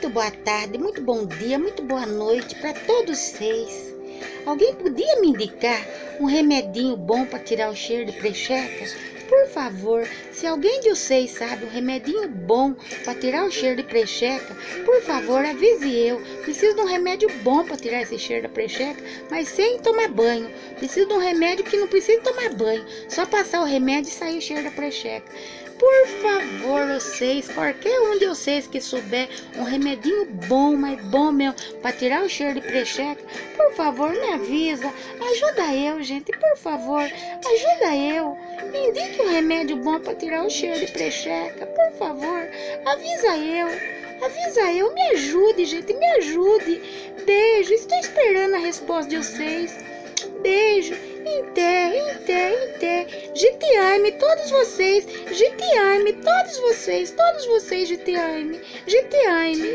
muito boa tarde, muito bom dia, muito boa noite para todos vocês. Alguém podia me indicar um remedinho bom para tirar o cheiro de precheca? Favor, se alguém de vocês sabe um remedinho bom para tirar o cheiro de precheca, por favor, avise eu. Preciso de um remédio bom para tirar esse cheiro da precheca, mas sem tomar banho. Preciso de um remédio que não precisa tomar banho, só passar o remédio e sair o cheiro da precheca. Por favor, vocês, qualquer um de vocês que souber um remedinho bom, mas bom mesmo, para tirar o cheiro de precheca, por favor, me avisa. Ajuda eu, gente, por favor, ajuda eu. Me indique um remédio bom para tirar o cheiro de precheca, por favor. Avisa eu. Avisa eu, me ajude, gente, me ajude. Beijo, estou esperando a resposta de vocês. Beijo. Inte, inte, inte. GTAime, todos vocês. GTAime, todos vocês, todos vocês, GTAime. GTAime.